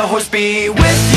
the horse be with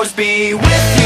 always be with you.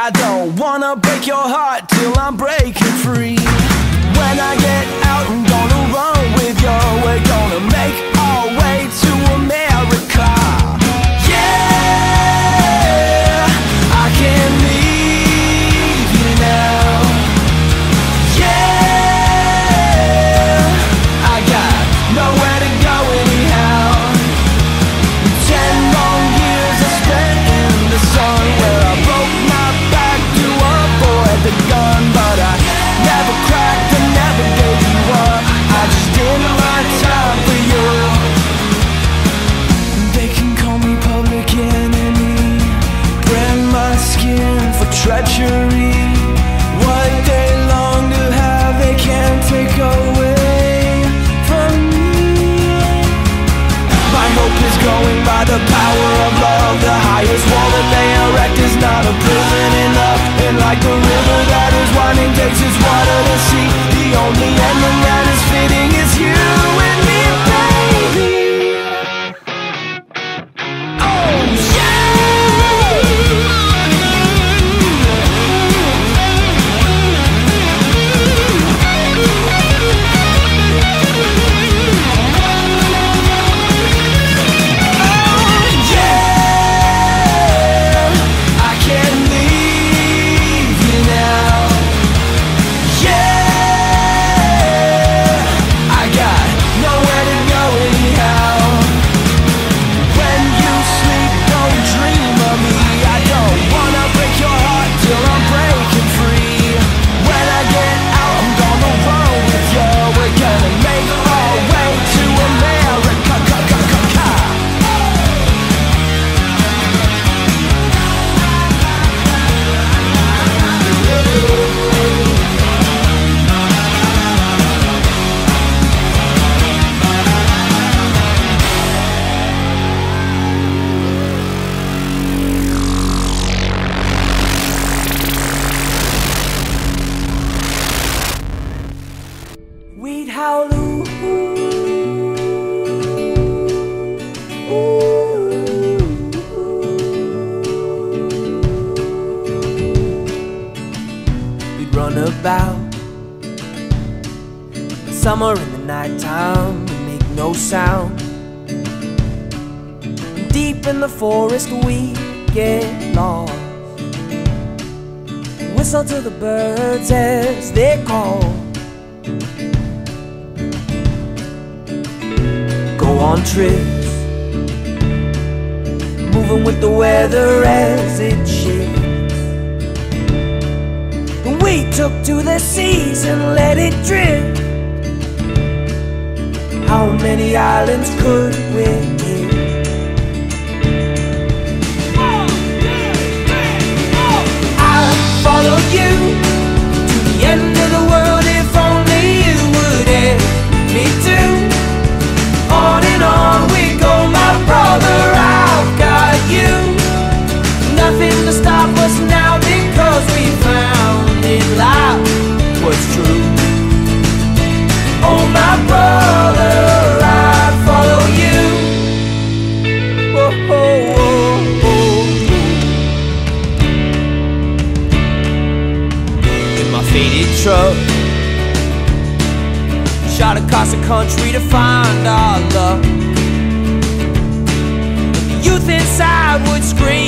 I don't wanna break your heart till I'm breaking free. about. Summer in the nighttime, make no sound. Deep in the forest, we get lost. Whistle to the birds as they call. Go on trips, moving with the weather as it shifts. We took to the seas and let it drift How many islands could we truck Shot across the country to find our love. The youth inside would scream